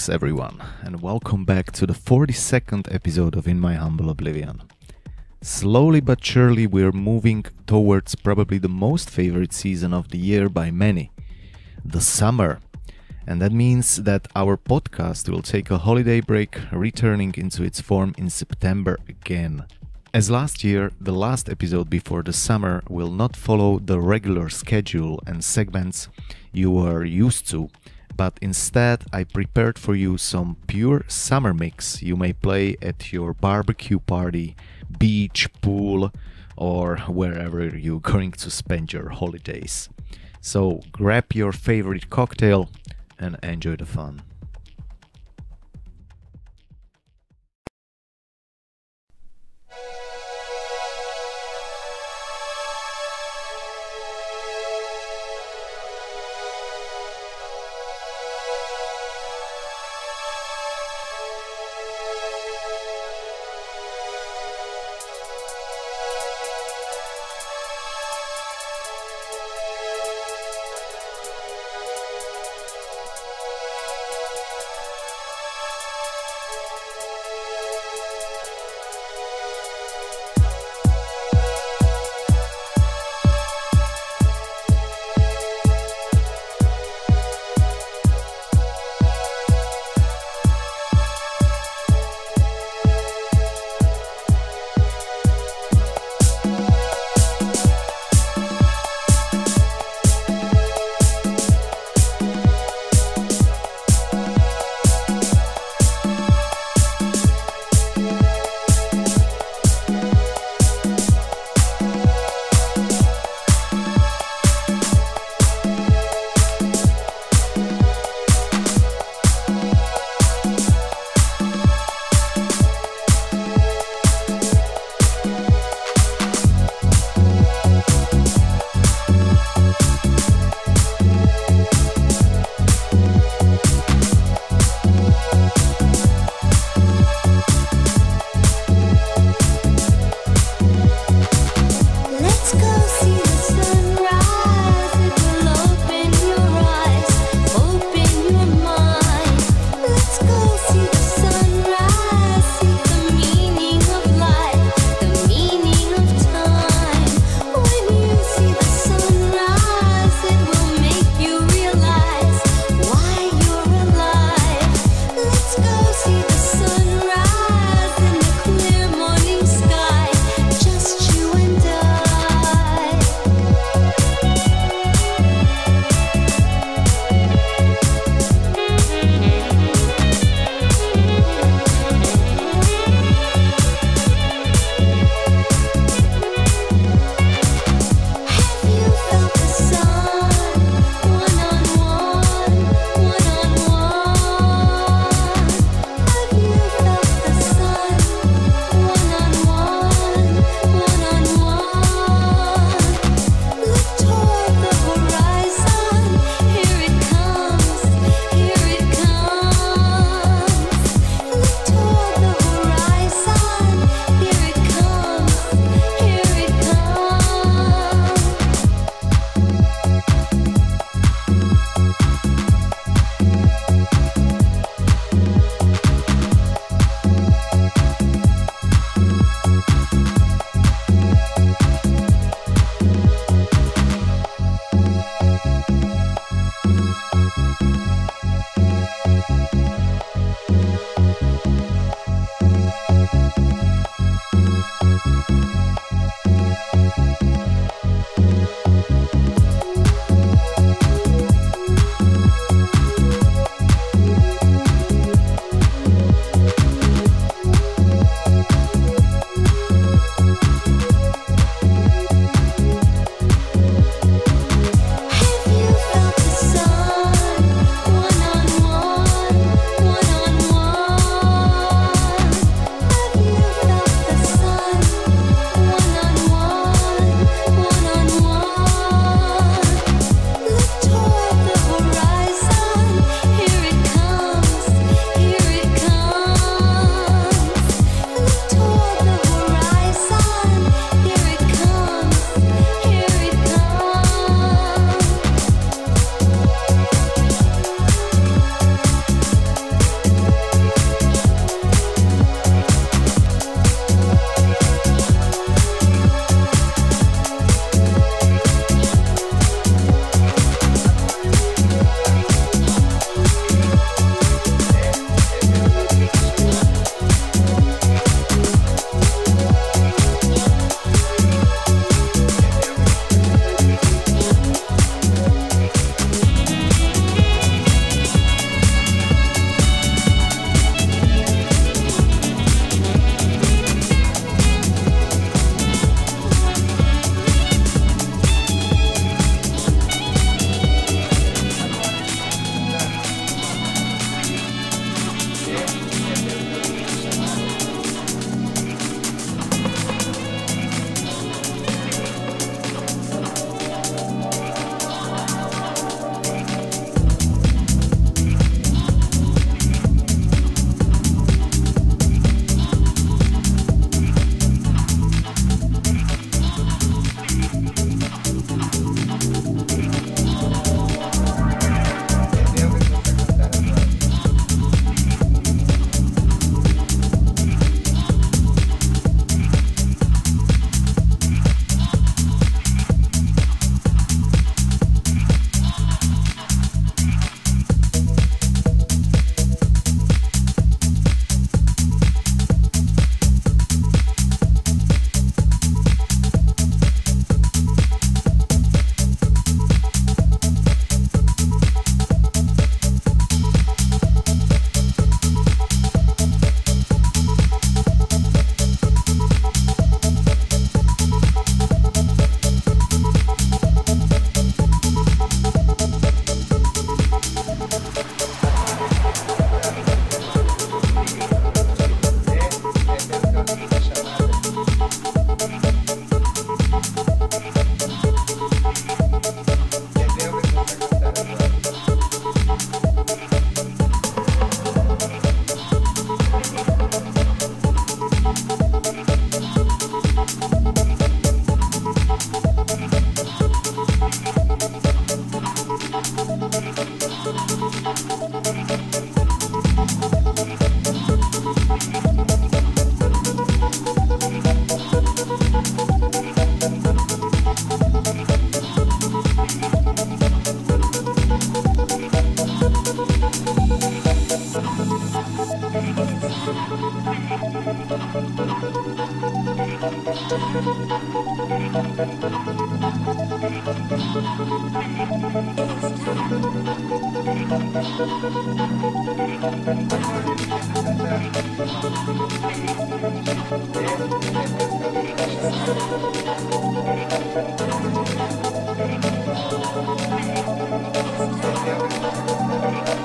Greetings, everyone, and welcome back to the 42nd episode of In My Humble Oblivion. Slowly but surely, we're moving towards probably the most favorite season of the year by many the summer. And that means that our podcast will take a holiday break, returning into its form in September again. As last year, the last episode before the summer will not follow the regular schedule and segments you are used to but instead I prepared for you some pure summer mix you may play at your barbecue party, beach, pool, or wherever you're going to spend your holidays. So grab your favorite cocktail and enjoy the fun.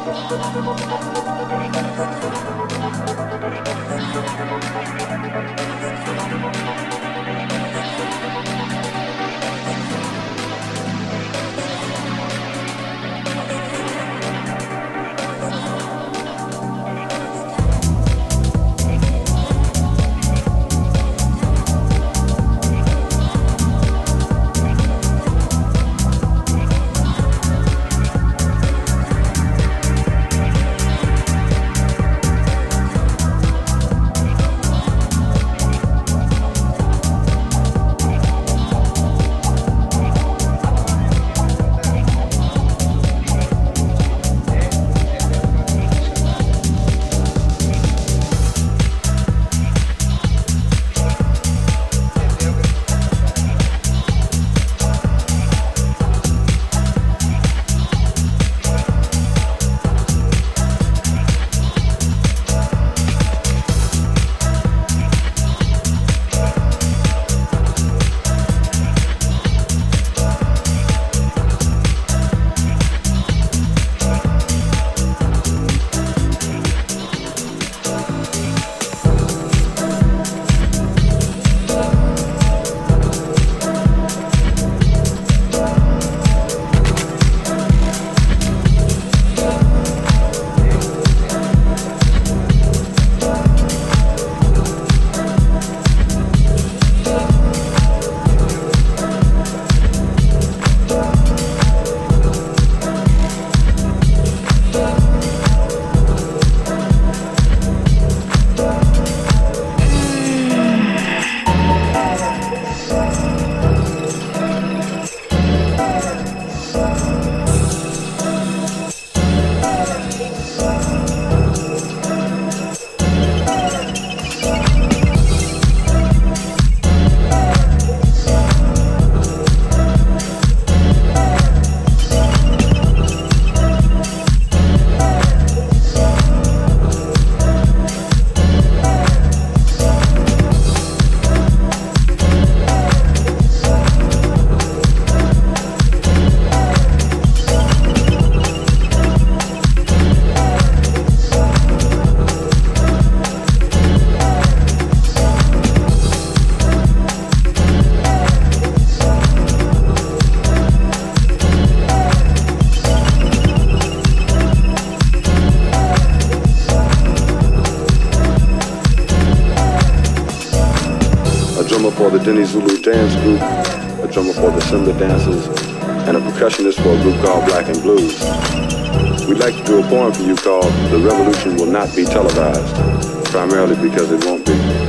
Thank you. Denny Zulu Dance Group, a drummer for the Simba Dancers, and a percussionist for a group called Black and Blues. We'd like to do a poem for you called The Revolution Will Not Be Televised, primarily because it won't be.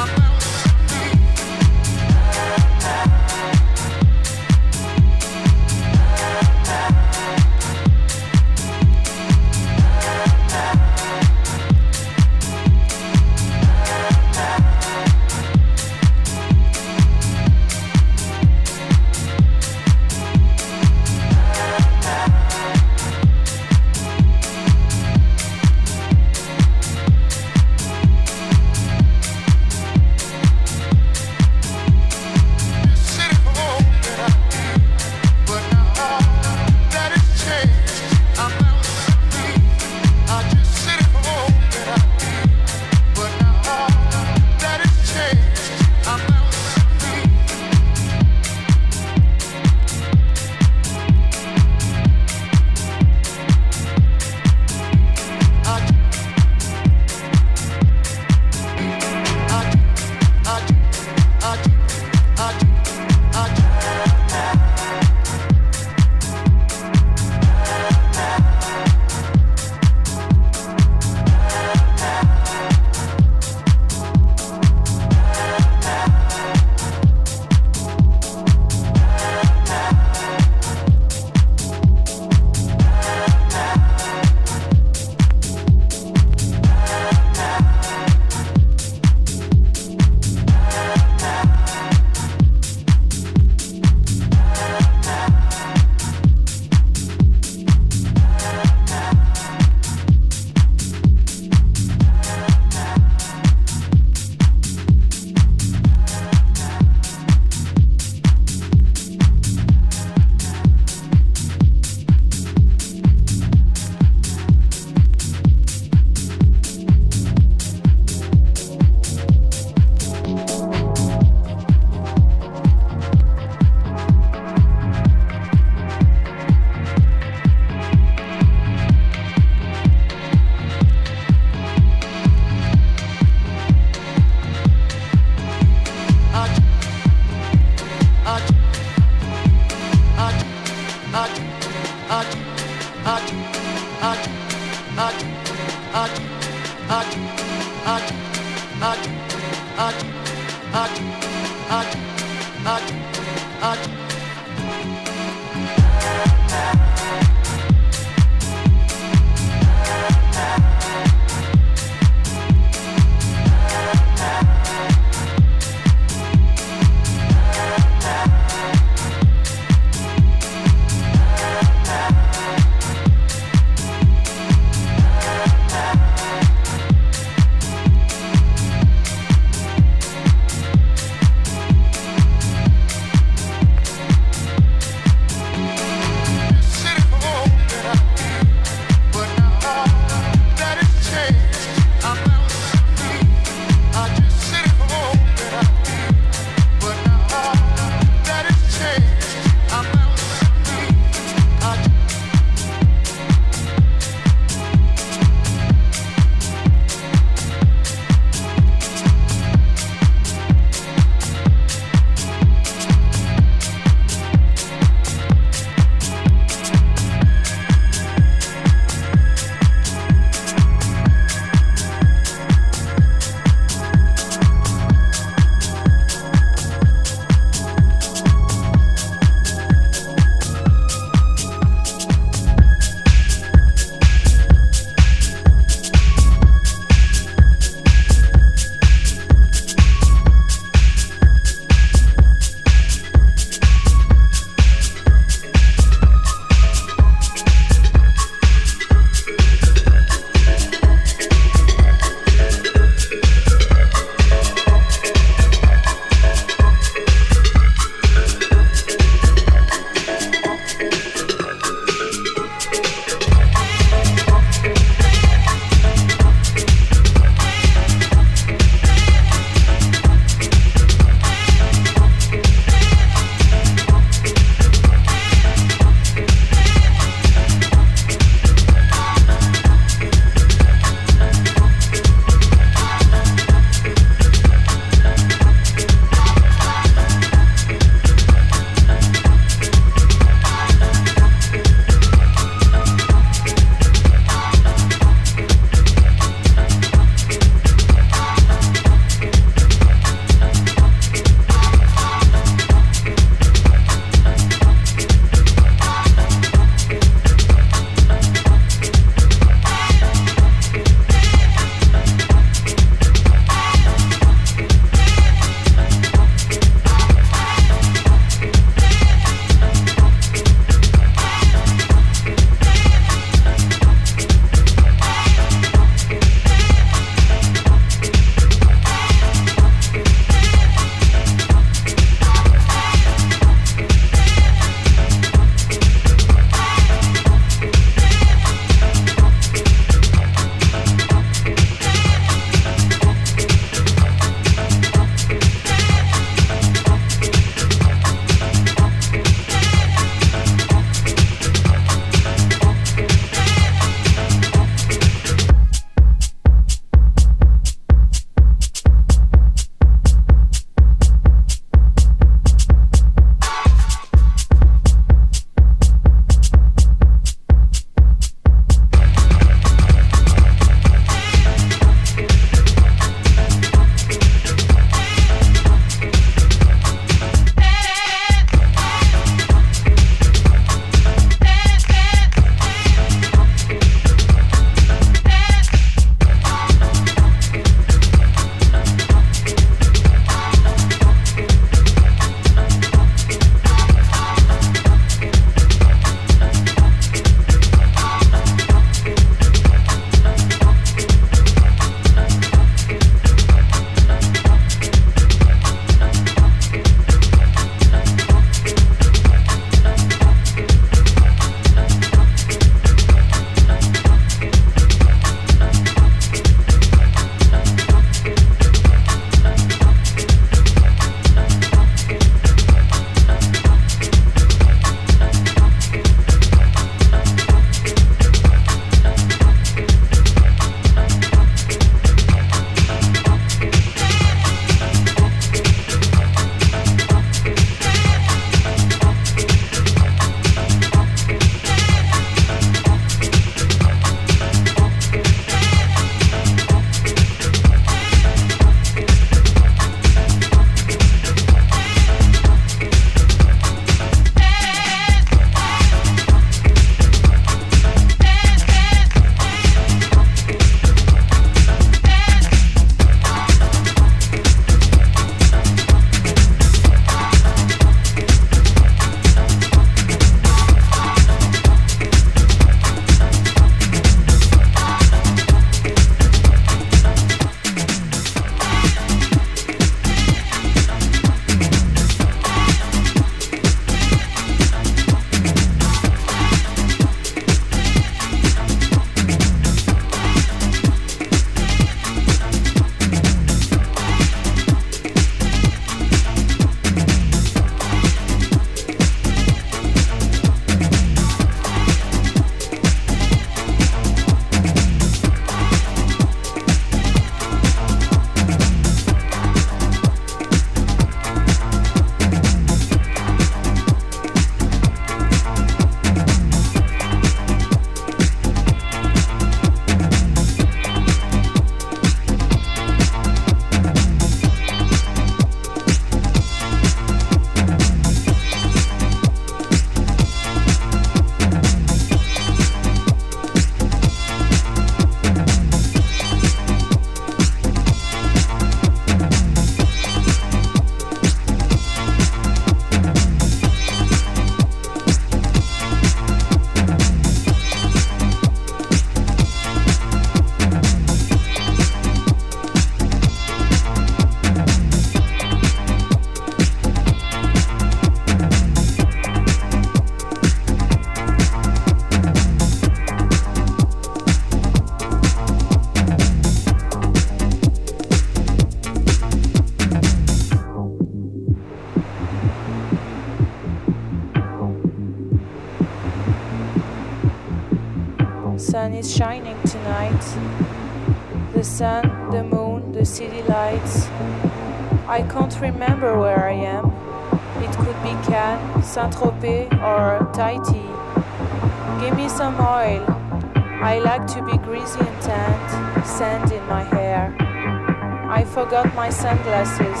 Forgot my sunglasses.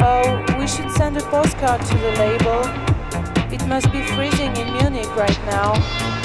Oh, we should send a postcard to the label. It must be freezing in Munich right now.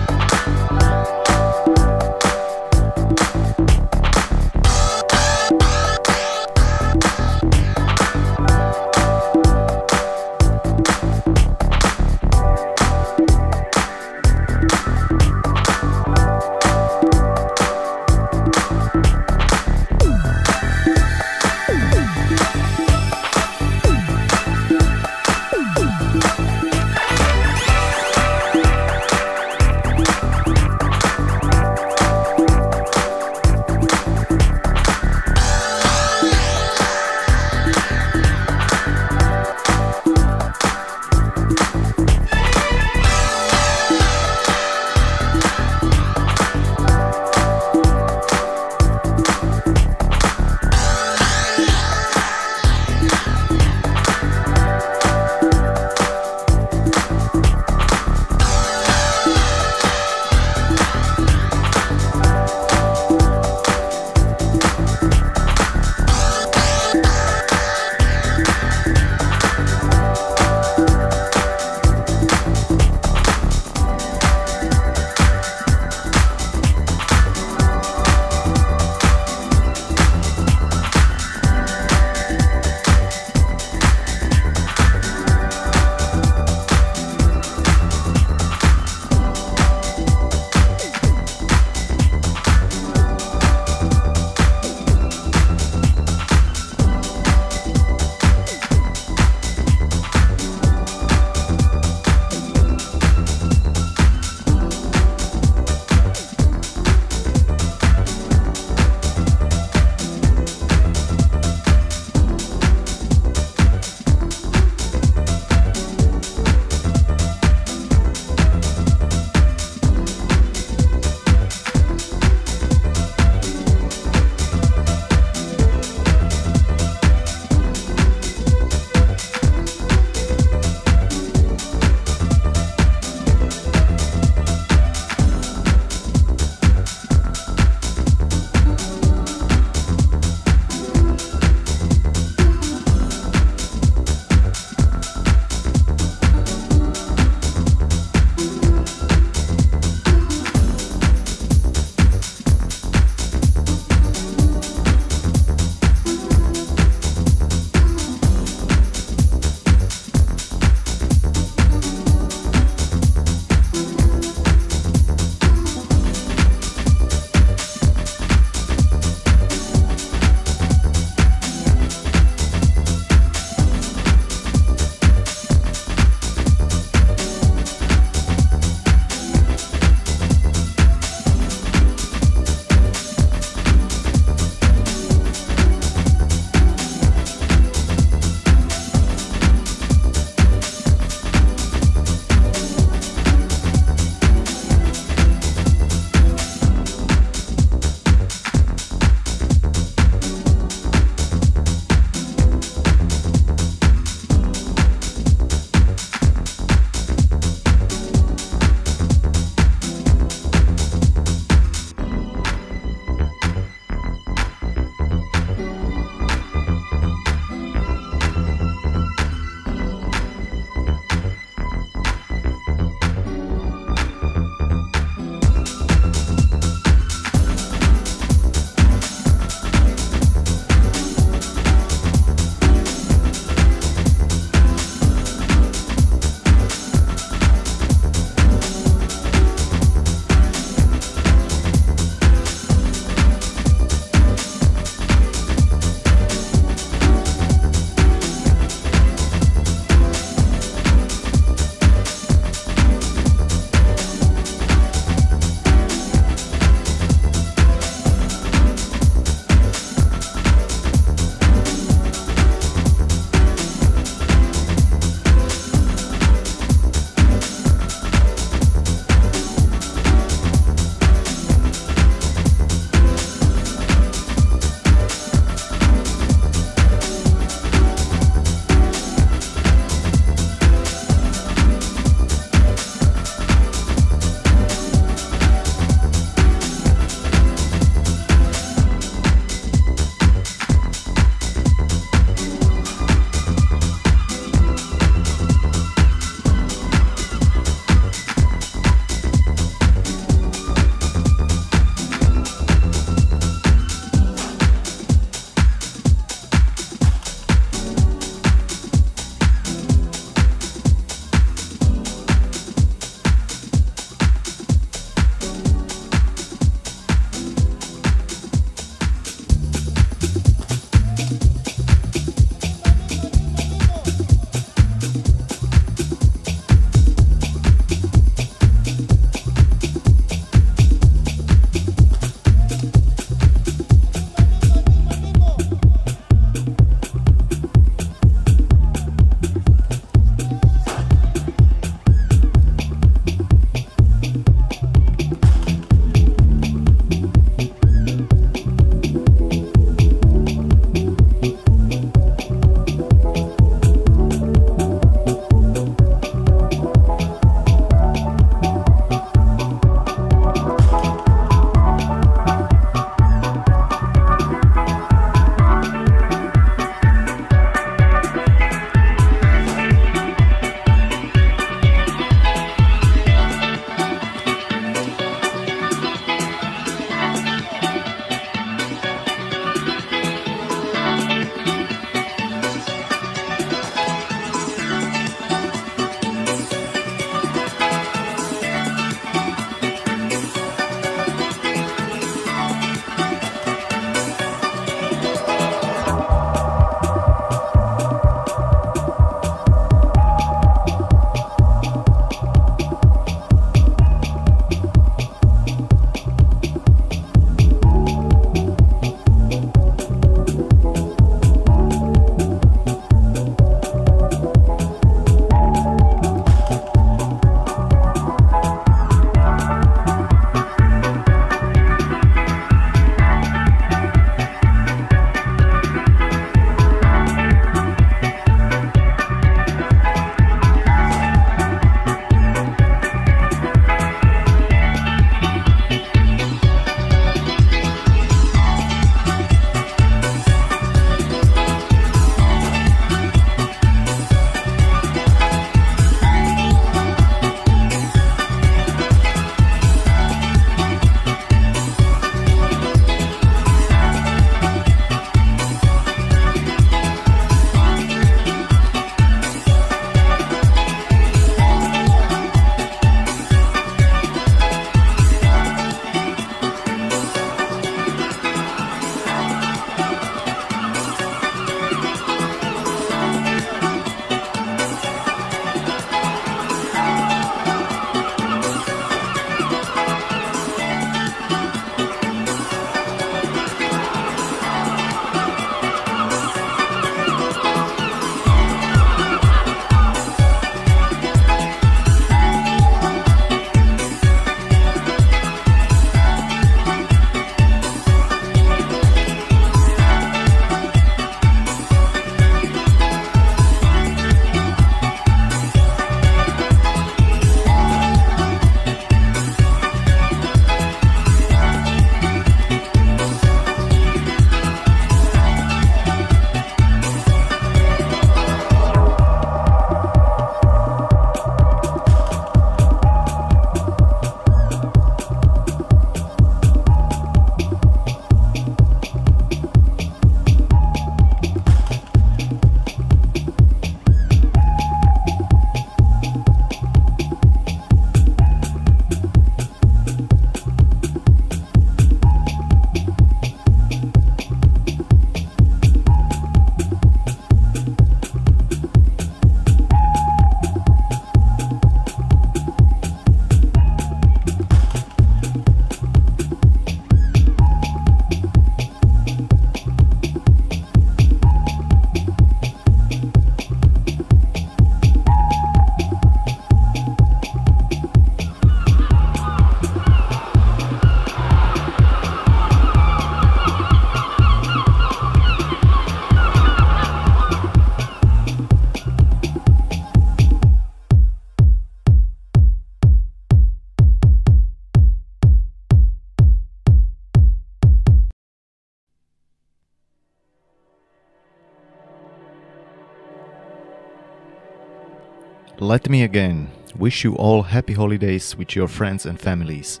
Let me again wish you all happy holidays with your friends and families.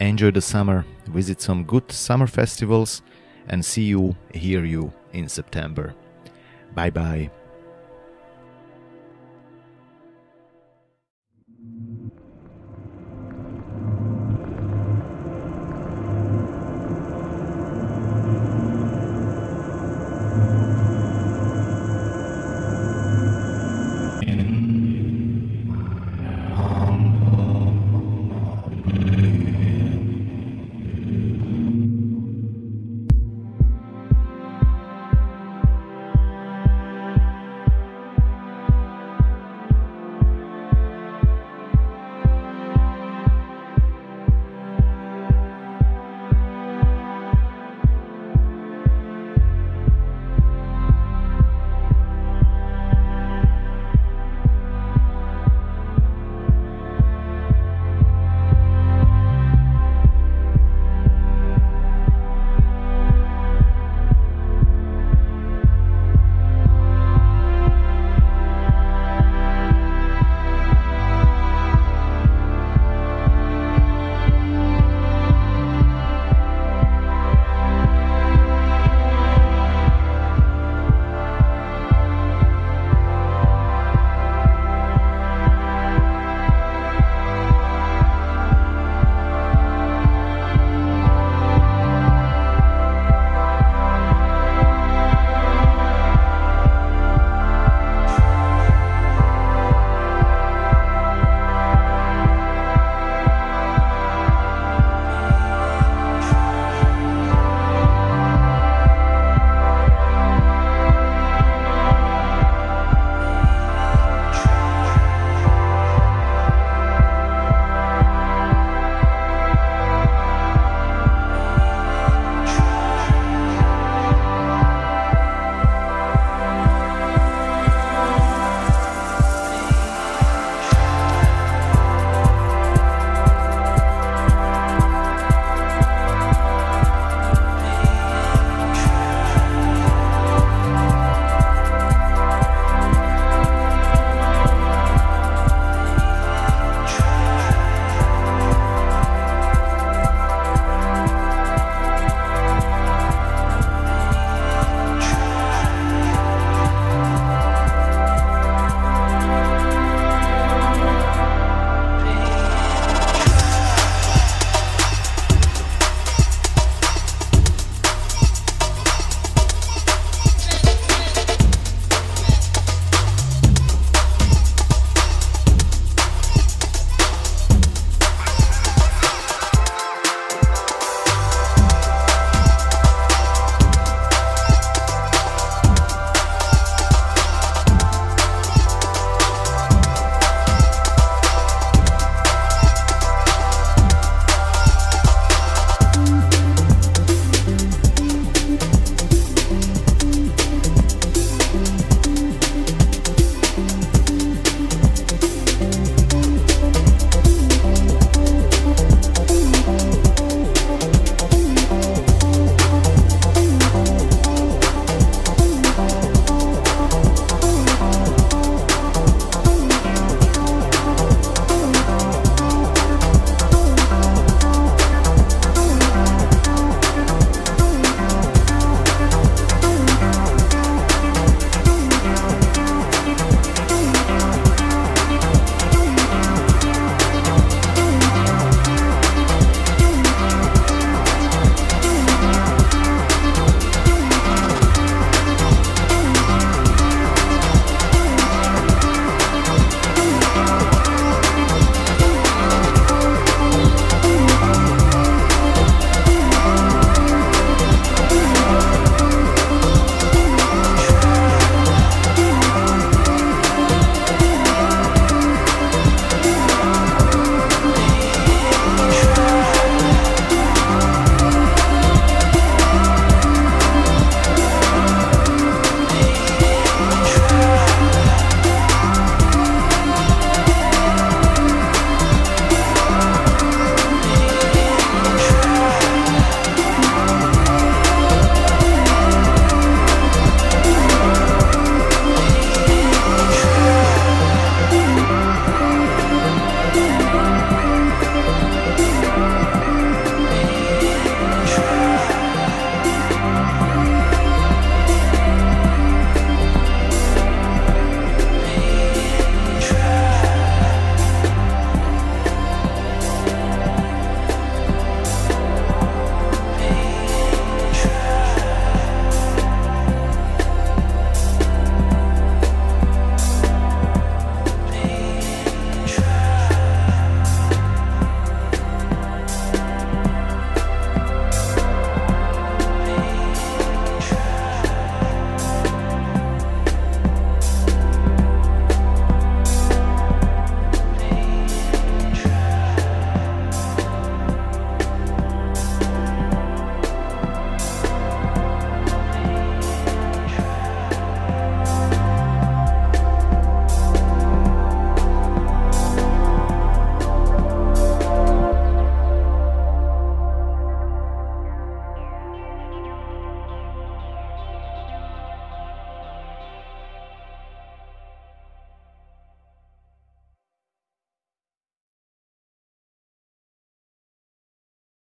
Enjoy the summer, visit some good summer festivals, and see you, hear you in September. Bye bye.